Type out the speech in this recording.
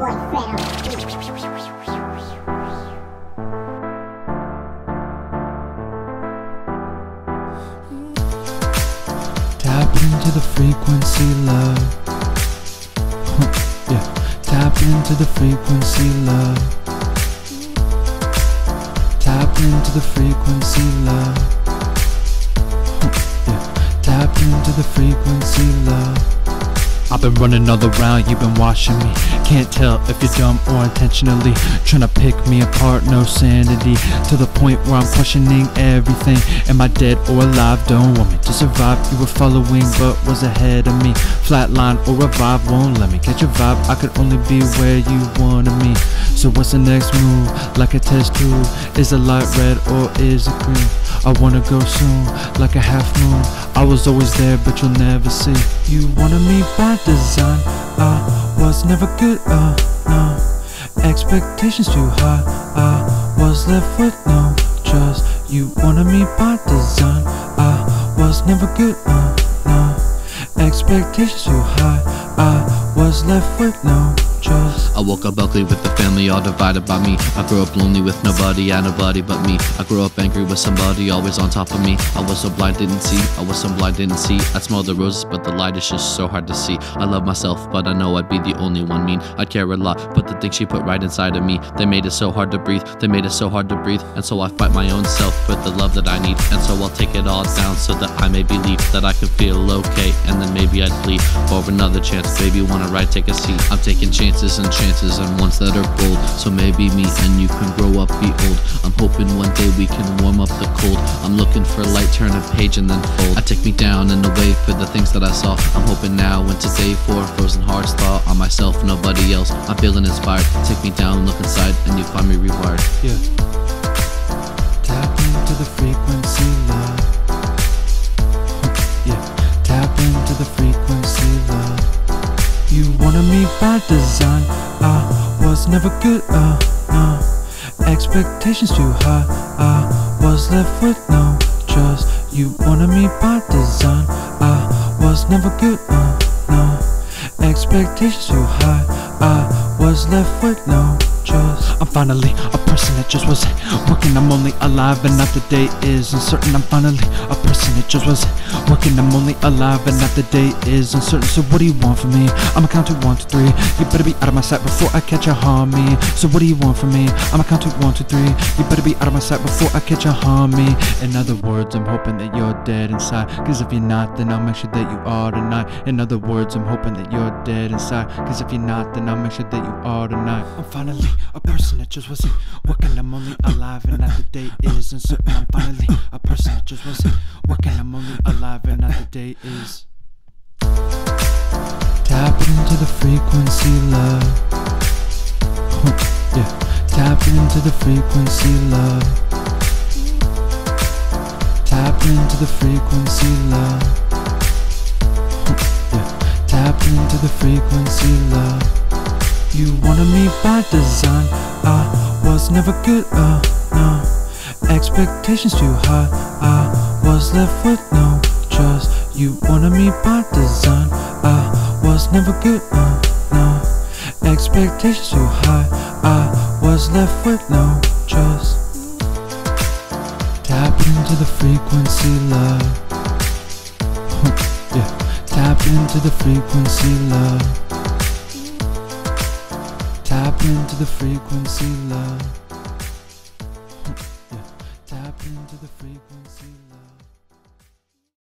Tap into the frequency, love. Yeah. Tap into the frequency, love. Tap into the frequency, love. Yeah. Tap into the frequency, love. I've been running all around, you've been watching me. Can't tell if you're dumb or intentionally trying to pick me apart, no sanity. To the point where I'm questioning everything. Am I dead or alive? Don't want me to survive. You were following, but was ahead of me. Flatline or revive won't let me catch a vibe. I could only be where you wanted me. So what's the next move? Like a test tube. Is the light red or is it green? I wanna go soon, like a half moon. I was always there, but you'll never see. You wanted me by design. I was never good, uh, no. Expectations too high. I was left with no trust. You wanted me by design. I was never good, uh, no. Expectations too high. I was left with no I woke up ugly with the family all divided by me. I grew up lonely with nobody, and nobody but me. I grew up angry with somebody always on top of me. I was so blind, didn't see. I was so blind, didn't see. I smell the roses, but the light is just so hard to see. I love myself, but I know I'd be the only one mean. I care a lot, but the things she put right inside of me, they made it so hard to breathe. They made it so hard to breathe, and so I fight my own self with the love that I need. And so I'll take it all down so that I may believe that I can feel okay, and then maybe I'd plead for another chance. Baby, wanna ride? Take a seat. I'm taking chances and chances and ones that are bold. So maybe me and you can grow up, be old. I'm hoping one day we can warm up the cold. I'm looking for a light, turn a page and then fold. I take me down and away for the things that I saw. I'm hoping now and today for frozen hearts thought on myself, nobody else. I'm feeling inspired. Take me down, look inside, and you find me rewired. Yeah. By design. I was never good, no. Expectations too high. I was left with no trust. You wanted me by design. I was never good, no. Expectations too high. I was left with no trust. I'm finally a person that just wasn't working. I'm only alive and not the day is uncertain. I'm finally a person that just wasn't working. I'm only alive and not the day is uncertain. So what do you want from me? I'ma count to one, two, three. You better be out of my sight before I catch a homie. So what do you want from me? I'ma count to one, two, three. You better be out of my sight before I catch a homie. In other words, I'm hoping that you're dead inside. Cause if you're not, then I'll make sure that you are tonight. In other words, I'm hoping that you're dead inside. Cause if you're not, then I'll make sure that you are tonight. I'm finally a person that just wasn't working. I'm only alive and not the day is uncertain. I'm finally a person that just wasn't working. I'm only alive and not the day is. Tap into the frequency, love. yeah. Tap into the frequency, love. Tap into the frequency, love. yeah. Tap into the frequency, love. You wanted me by design. I was never good, no. Expectations too high. I was left with no trust. You wanted me by design. I was never good, no. Expectations too high. I was left with no trust. Tap into the frequency, love. yeah. Tap into the frequency, love. Tap into the frequency, love.